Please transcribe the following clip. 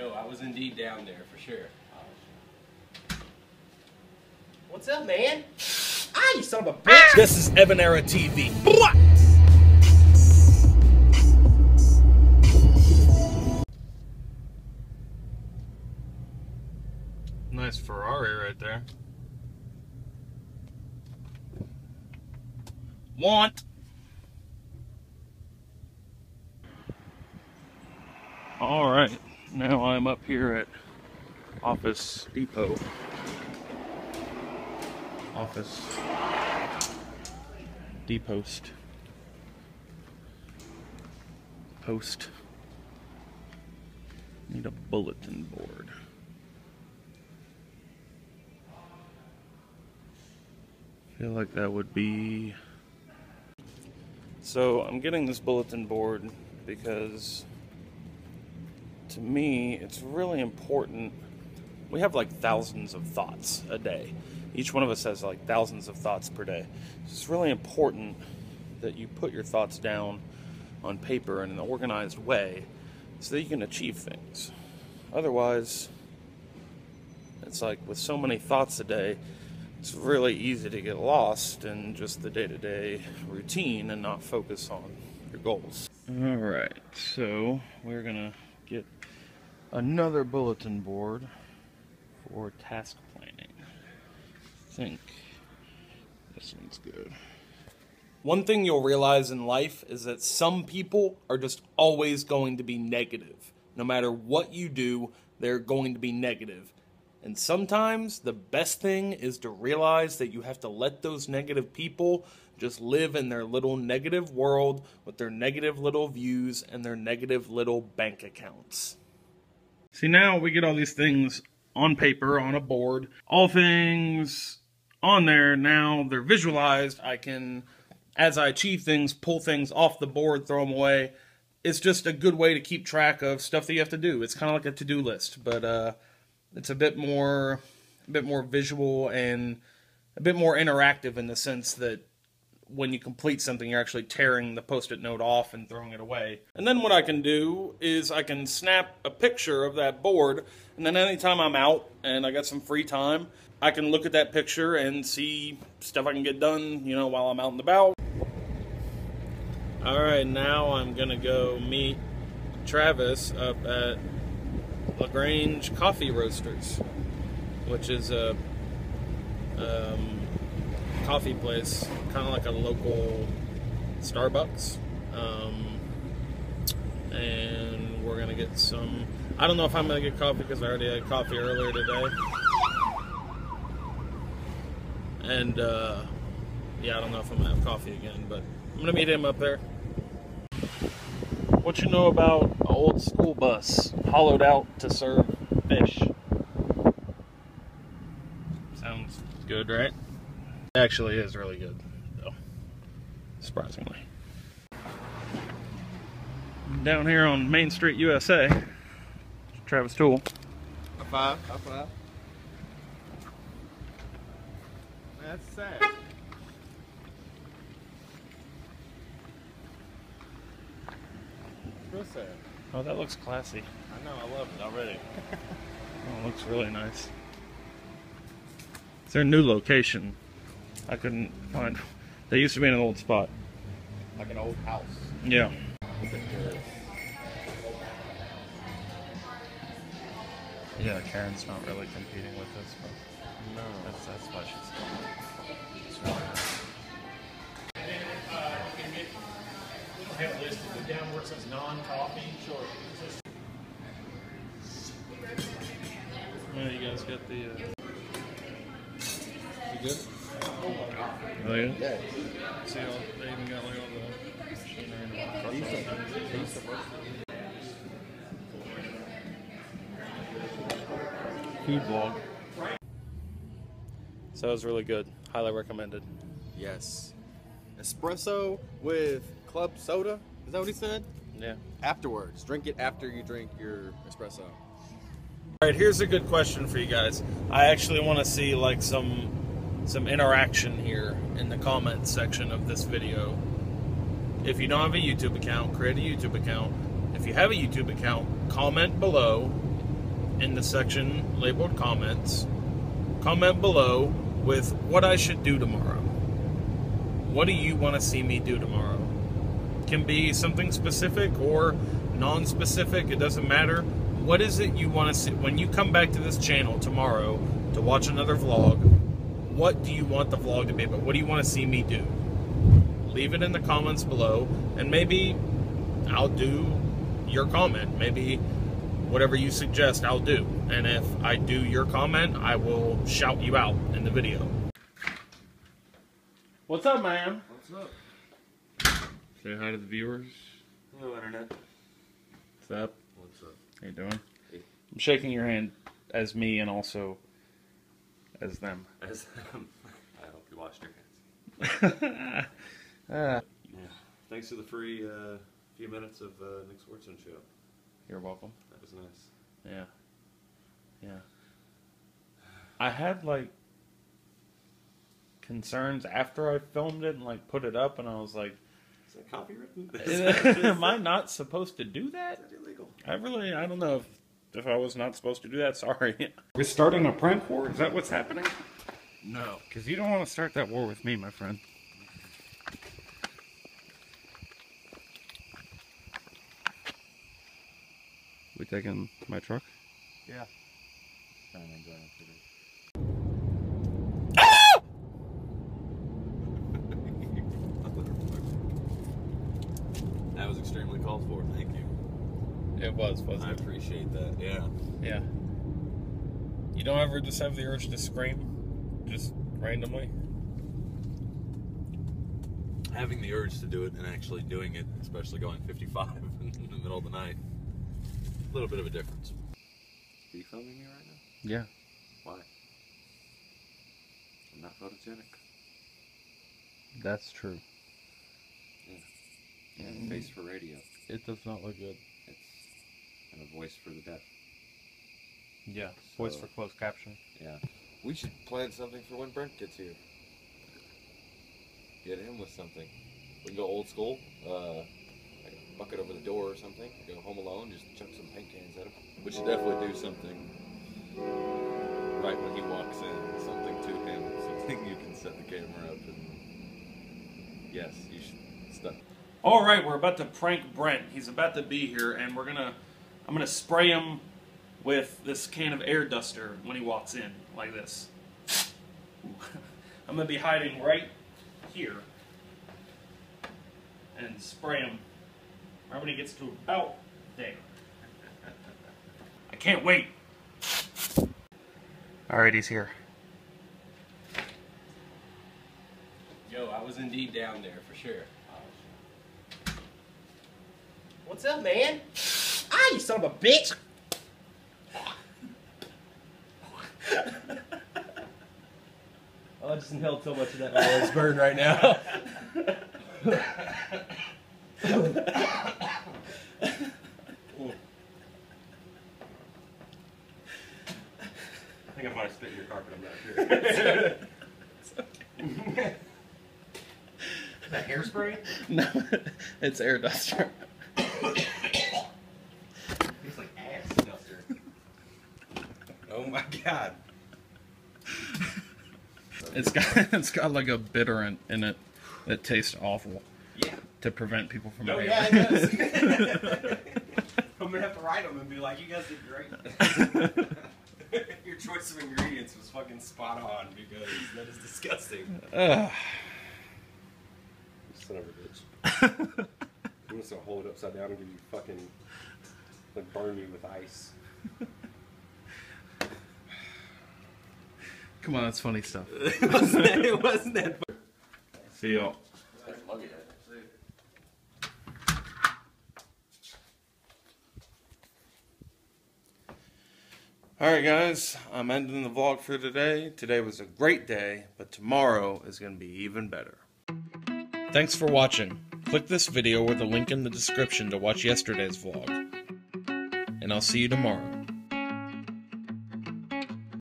No, I was indeed down there for sure. What's up, man? Ah, you son of a bitch! This is Evan Era TV. Nice Ferrari right there. Want. All right, now I'm up here at Office Depot. Office Depost. Post. Need a bulletin board. Feel like that would be. So I'm getting this bulletin board because to me it's really important. We have like thousands of thoughts a day. Each one of us has like thousands of thoughts per day. So It's really important that you put your thoughts down on paper in an organized way so that you can achieve things. Otherwise, it's like with so many thoughts a day, it's really easy to get lost in just the day to day routine and not focus on your goals. Alright, so we're gonna get another bulletin board for task planning. I think this one's good. One thing you'll realize in life is that some people are just always going to be negative. No matter what you do, they're going to be negative. And sometimes the best thing is to realize that you have to let those negative people just live in their little negative world with their negative little views and their negative little bank accounts. See, now we get all these things on paper, on a board, all things on there. Now they're visualized. I can, as I achieve things, pull things off the board, throw them away. It's just a good way to keep track of stuff that you have to do. It's kind of like a to-do list, but uh, it's a bit more, a bit more visual and a bit more interactive in the sense that when you complete something, you're actually tearing the post-it note off and throwing it away. And then what I can do is I can snap a picture of that board, and then anytime I'm out and I got some free time, I can look at that picture and see stuff I can get done, you know, while I'm out and about. All right, now I'm gonna go meet Travis up at LaGrange Coffee Roasters, which is a um, coffee place, kind of like a local Starbucks. Um, and we're gonna get some. I don't know if I'm gonna get coffee because I already had coffee earlier today. And uh, yeah, I don't know if I'm gonna have coffee again, but I'm gonna meet him up there. What you know about an old school bus hollowed out to serve fish? Sounds good, right? Actually, is really good, though. Surprisingly. Down here on Main Street, USA, Travis Tool. High five. High five. That's sad. Real sad. Oh, that looks classy. I know, I love it already. Oh, it looks really nice. It's their new location. I couldn't find. They used to be in an old spot. like an old house. Yeah. Yeah, Karen's not really competing with us, but No. that's that's why she's. It's really nice. have a list to go down where it says non-coffee. Sure. Yeah, you guys got the. Uh, You good? Really good? Yeah. See, all, they even got like all the machinery in the back. They used to, they used to work. Food vlog. So it was really good. Highly recommended. Yes. Espresso with club soda. Is that what he said? Yeah. Afterwards. Drink it after you drink your espresso. All right, here's a good question for you guys. I actually want to see like some some interaction here in the comments section of this video. If you don't have a YouTube account, create a YouTube account. If you have a YouTube account, comment below in the section labeled comments. Comment below with what I should do tomorrow. What do you want to see me do tomorrow? Can be something specific or non specific, it doesn't matter. What is it you want to see? When you come back to this channel tomorrow to watch another vlog, what do you want the vlog to be about? What do you want to see me do? Leave it in the comments below, and maybe I'll do your comment. Maybe whatever you suggest, I'll do. And if I do your comment, I will shout you out in the video. What's up, man? What's up? Say hi to the viewers. Hello, Internet. What's up? What's up? How you doing? Hey. I'm shaking your hand as me and also as them. As, I hope you washed your hands. Ah, Yeah. Thanks to the free uh, few minutes of uh, Nick Swardson show. you're welcome. That was nice. Yeah. Yeah. I had like concerns after I filmed it and like put it up and I was like, Is that copywritten? am I not supposed to do that? Is that illegal? I really I don't know if if I was not supposed to do that, sorry. We're starting a prank war? Is that what's happening? No. Because you don't want to start that war with me, my friend. We taking my truck? Yeah. That was extremely called for. Thank you. It was, I wasn't it? appreciate that. Yeah. Yeah. You don't ever just have the urge to scream? Just randomly? Having the urge to do it and actually doing it, especially going 55 in the middle of the night, a little bit of a difference. Are you filming me right now? Yeah. Why? I'm not photogenic. That's true. Yeah, face for radio. It does not look good. It's and a voice for the deaf. Yeah. Voice for closed caption. Yeah. We should plan something for when Brent gets here. Get him with something. We can go old school. Uh, like a bucket over the door or something. Go home alone. Just chuck some paint cans at him. We should definitely do something right when he walks in. Something to him. Something you can set the camera up and. Yes, you should stuff. All right, we're about to prank Brent. He's about to be here, and we're gonna, I'm gonna spray him with this can of air duster when he walks in, like this. I'm gonna be hiding right here and spray him right when he gets to about there. I can't wait. All right, he's here. Yo, I was indeed down there for sure. What's up, man? Ah, you son of a bitch! oh, I just inhaled so much of that. My lungs burn right now. I think I might have spit in your carpet. I'm not sure. Is that hairspray? No, it's air duster. Tastes like ass duster. Oh my god. It's got it's got like a bitterant in it that tastes awful Yeah. to prevent people from Oh inhaling. yeah, it does. I'm gonna have to write them and be like, "You guys did great." Your choice of ingredients was fucking spot on because that is disgusting. Ugh. Son of a bitch. I'm just gonna hold it upside down and give you fucking like burn you with ice. Come on, that's funny stuff. it wasn't that. It wasn't that. See y'all. Alright, guys, I'm ending the vlog for today. Today was a great day, but tomorrow is going to be even better. Thanks for watching. Click this video or the link in the description to watch yesterday's vlog. And I'll see you tomorrow.